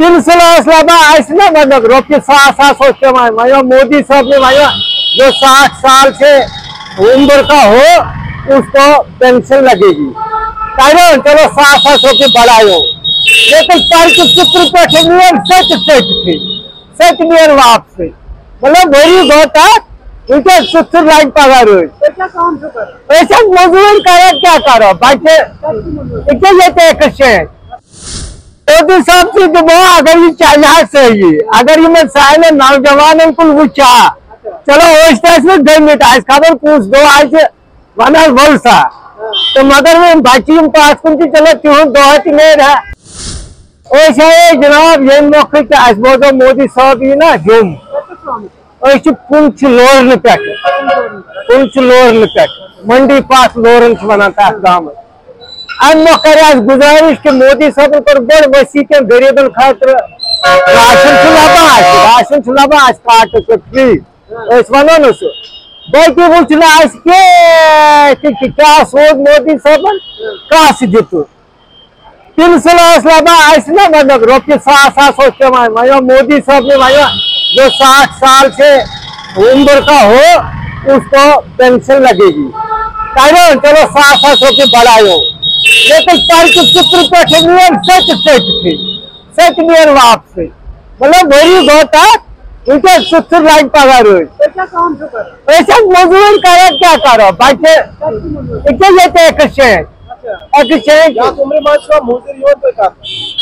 सिलसिला लबा ना मतलब सात सात सौ कमाए माया मोदी साहब ने माया जो साठ साल से उम्र का हो उसको पेंशन लगेगी। चलो सात सात सौ की बढ़ाओ लेकिन तर्क चित्र पे सच सच थी। सच नियर वापस। मतलब वही होता उनके सुस्त लाइन पगार हुई क्या काम से कर ऐसा मजदूर करो क्या करो? बाकी इतने लेते हैं कश्य मोदी साहब की तो वो अगर ये चाहिए सही अगर ये मैं साइल नौजवान कुल वो चाह चलो उस तरह में गई मिट आज खबर पूछ दो, आज वना बोल सा तो मगर में बच्ची पास कुछ चलो, क्यों दो नहीं रहा? वैसे जनाब, ये मौके के आज बोलो मोदी साहब ये ना जुम अस पुंछ लोरन पे पुंछ लोरन पे मंडी पास लोरन वन तथ गाम अमो कर गुजारिश कि मोदी साहब कर बड़ वसी के गरीबन खातर राशन फ्री वनो न बाकी वो क्या सोच मोदी साहब कस दित सिलसिला लबा ना मतलब रोपये सात सात सौ कमाए माया मोदी ने माया, जो साठ साल से उम्र का हो, उसको पेंशन लगेगी। चलो, सात सात सौ की बढ़ाओ। लेकिन तर्क चित्र पे सच सच थी सच नियर वापस मतलब वही होता उनके सुस्त लाइन पगार हुई क्या काम कर ऐसा मजदूर करो क्या करो? बाकी इतने लेते हैं का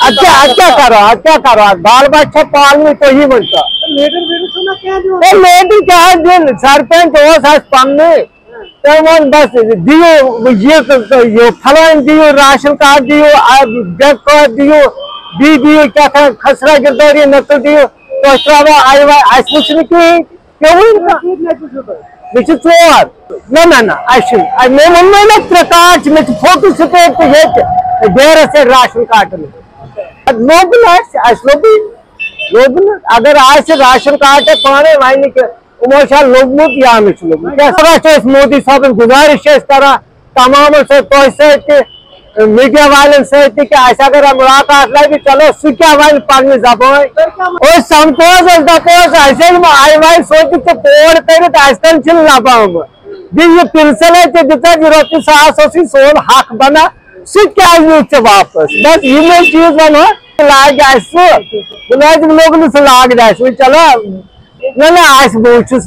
अच्छा अच्छा करो अच्छा करो। बाल बच्चा पालने तो ही बनता। लीडर वीडर सुना क्या सरपंच हो सास पन्ने तो मन बस दियो ये ये फलान दियो, राशन कार्ड दियो बैंक कार्ड दियो दी दियो क्या था खसरा गिरदारी नकल दियो तो आई वाई आइस की क्यों नहीं कुछ मे ना ना ना अस मे ना प्रकाश, मे फ़ोटो स्टेट ये डेरस राशन कार्ड लोबन अगर आज राशन कार्ड पाने उमो लोगमुत या मे। लोगमुत मोदी साहब गुजारिश कर तमाम मीडिया वालन सगर मुलाकात लगे चलो सह क्या वन पन्न जबान सोच पोर कर लबान यह पिलसल रोपये सास सोन हक बना सह क्या नीच वापस। बस ये चीज़ वन लाग सह लोग लाग चलो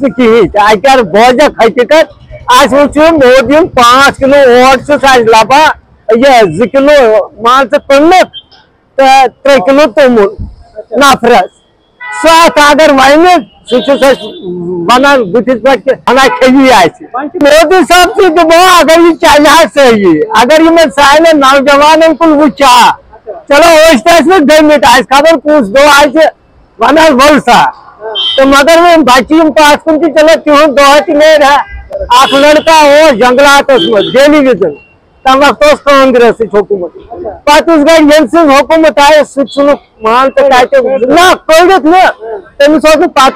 कहें अगर बोजक हकीकत आज वो मोदी पाँच लबा ये जि किलो मान कनक तो त्रे किलो तोमुल नफरस। सह अगर मोदी साहब से वो अगर ये चाहिए सही अगर ये सारे नौजवान कुल वो चाह चलो में गई मिट खबर पूछ दो आज वन बोल सा तो मगर में बच्ची पास कुछ चलो क्यों? दो हट नहीं रहा अख लड़का हो जंगलात डेली विजन तम वक्त कांग्रेस हुकूमत पे ये हुकूमत आए सह मान तो ना कड़ित ना तमिस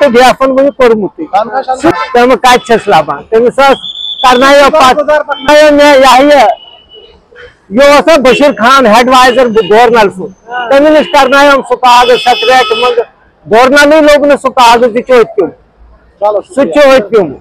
पे डेफन वो कोर्मुत तम कस लबान तमिस यह यह बशीर खान हेडवाइजर गवर्नल सह तमिस कर सह कागज़ सतरेट मज गवर्नल लोग सह कागज़ तुम सह तुम